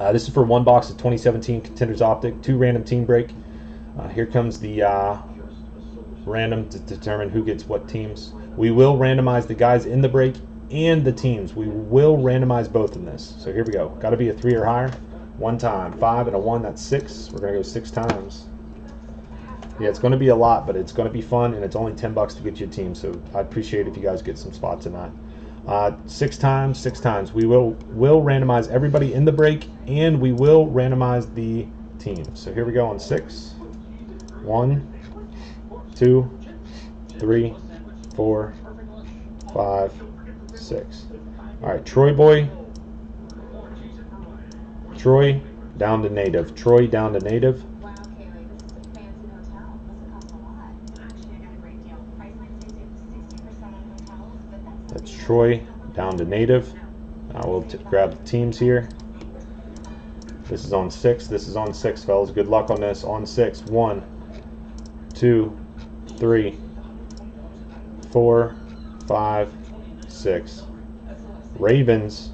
Uh, this is for one box of 2017 Contenders Optic, two random team break. Uh, here comes the uh, random to determine who gets what teams. We will randomize the guys in the break and the teams. We will randomize both in this. So here we go. Got to be a three or higher. One time. Five and a one, that's six. We're going to go six times. Yeah, it's going to be a lot, but it's going to be fun, and it's only 10 bucks to get you a team. So I'd appreciate if you guys get some spots that. Uh, six times, six times. We will will randomize everybody in the break, and we will randomize the team. So here we go on six. One, two, three, four, five, six. All right, Troy Boy. Troy down to native. Troy down to native. Wow, Kaylee, this is a fancy hotel. This costs a lot. Actually, I got a great deal. Priceline saves you 60% on hotels, but that's... That's Troy down to native. Uh, Will t- grab the teams here. This is on six. This is on six, fellas. Good luck on this. On six. One, two, three, four, five, six. Ravens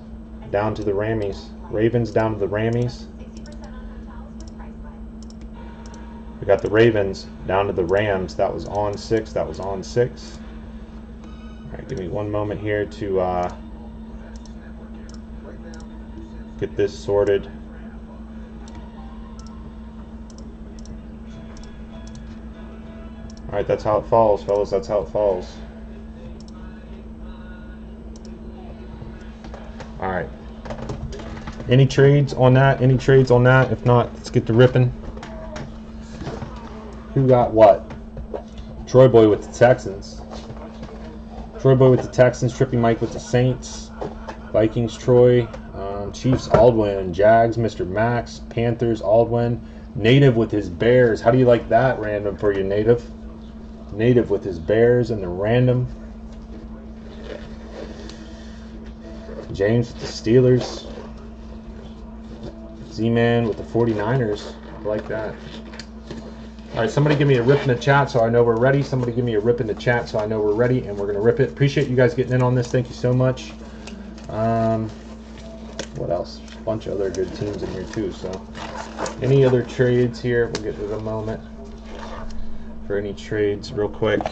down to the Rammies. Ravens down to the Rammies. 60% on hotels with Priceline. We got the Ravens down to the Rams. That was on six. That was on six. All right, give me one moment here to uh, get this sorted. All right, that's how it falls, fellas. That's how it falls. All right. Any trades on that? Any trades on that? If not, let's get to ripping. Who got what? Troy Boy with the Texans. Troy Boy with the Texans. Trippy Mike with the Saints. Vikings Troy. Um, Chiefs Aldwin. Jags Mr. Max. Panthers Aldwin. Native with his Bears. How do you like that random for you, Native? Native with his Bears and the random. James with the Steelers. Z-Man with the 49ers. I like that. All right, somebody give me a rip in the chat so I know we're ready. Somebody give me a rip in the chat so I know we're ready, and we're going to rip it. Appreciate you guys getting in on this. Thank you so much. Um, what else? A bunch of other good teams in here, too. So, any other trades here? We'll get to the moment for any trades real quick.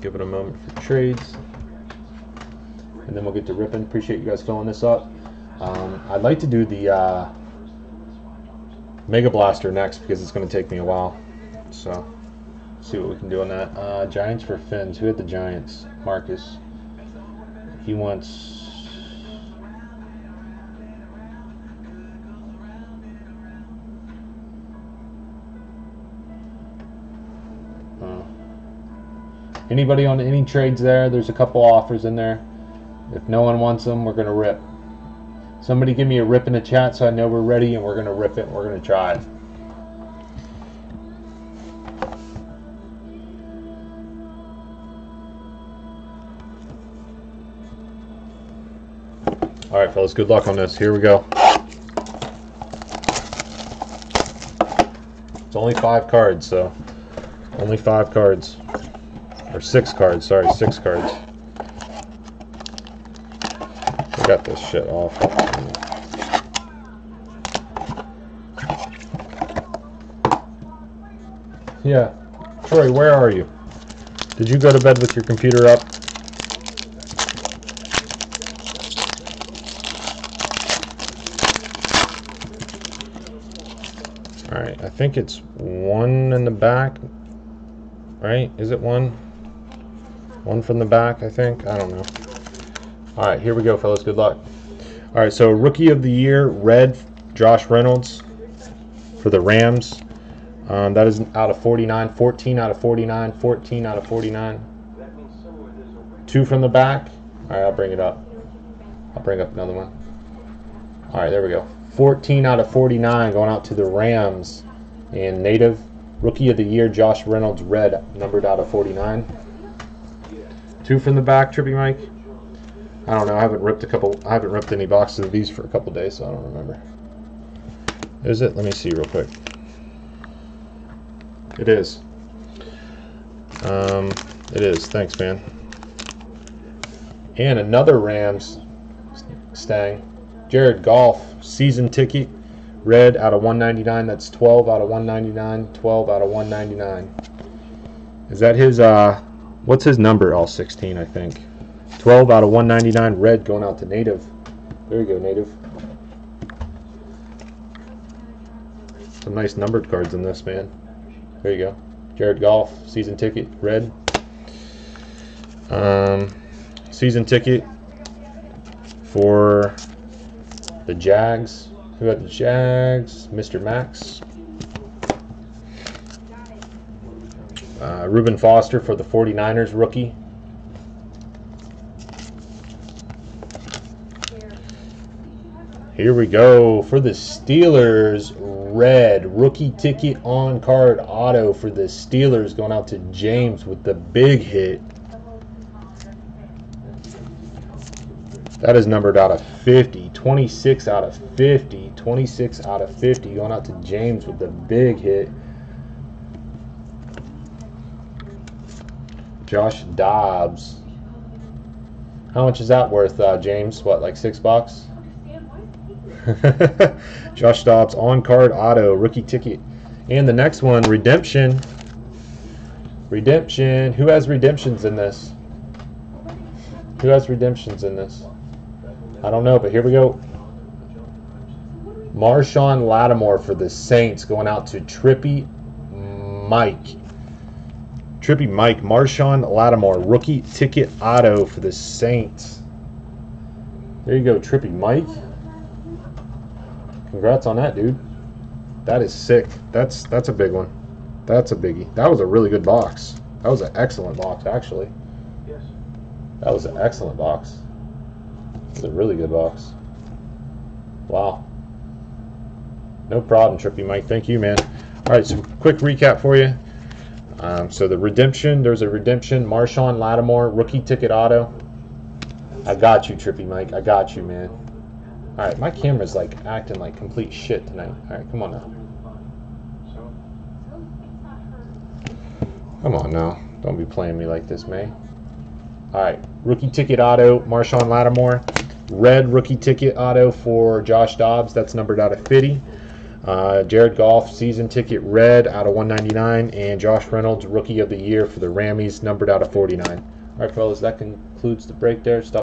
Give it a moment for trades. And then we'll get to ripping. Appreciate you guys filling this up. Um, I'd like to do the uh, Mega Blaster next because it's going to take me a while. So, see what we can do on that. Uh, Giants for Fins. Who had the Giants? Marcus. He wants. Anybody on any trades there? There's a couple offers in there. If no one wants them, we're going to rip. Somebody give me a rip in the chat so I know we're ready and we're going to rip it and we're going to try it. All right, fellas, good luck on this. Here we go. It's only five cards, so only five cards. Or six cards, sorry, six cards. Got this shit off. Yeah. Troy, where are you? Did you go to bed with your computer up? Alright, I think it's one in the back. Right? Is it one? One from the back, I think. I don't know. All right, here we go, fellas. Good luck. All right, so rookie of the year, red, Josh Reynolds for the Rams. Um, that is out of 49, 14 out of 49, 14 out of 49. Two from the back. All right, I'll bring it up. I'll bring up another one. All right, there we go. 14 out of 49 going out to the Rams. And native rookie of the year, Josh Reynolds, red, numbered out of 49. Two from the back, Trippy Mike. I don't know. I haven't ripped a couple. I haven't ripped any boxes of these for a couple days, so I don't remember. Is it? Let me see real quick. It is. Um, it is. Thanks, man. And another Rams Stang, Jared Goff season ticket, red out of 199. That's 12 out of 199. 12 out of 199. Is that his? Uh, what's his number? All 16, I think. 12 out of 199. Red going out to Native. There you go, Native. Some nice numbered cards in this, man. There you go. Jared Goff season ticket, red. Um, season ticket for the Jags. Who had the Jags? Mr. Max. Uh, Reuben Foster for the 49ers rookie. Here we go for the Steelers. Red rookie ticket on card auto for the Steelers going out to James with the big hit. That is numbered out of 50. 26 out of 50. 26 out of 50 going out to James with the big hit. Josh Dobbs. How much is that worth, uh, James? What, like six bucks? Josh Dobbs on card auto rookie ticket. And the next one, redemption. Redemption. Who has redemptions in this? Who has redemptions in this? I don't know, but here we go. Marshon Lattimore for the Saints going out to Trippy Mike. Trippy Mike, Marshon Lattimore, rookie ticket auto for the Saints. There you go, Trippy Mike. Congrats on that, dude. That is sick. That's that's a big one. That's a biggie. That was a really good box. That was an excellent box, actually. Yes. That was an excellent box. It's a really good box. Wow. No problem, Trippy Mike. Thank you, man. All right, so quick recap for you. Um, so the redemption, there's a redemption. Marshon Lattimore, rookie ticket auto. I got you, Trippy Mike. I got you, man. All right, my camera's like acting like complete shit tonight. All right, come on now. Come on now. Don't be playing me like this, May. All right, rookie ticket auto, Marshon Lattimore. Red rookie ticket auto for Josh Dobbs. That's numbered out of 50. Uh, Jared Goff season ticket red out of 199, and Josh Reynolds rookie of the year for the Rammies numbered out of 49. All right, fellas, that concludes the break there. Stop.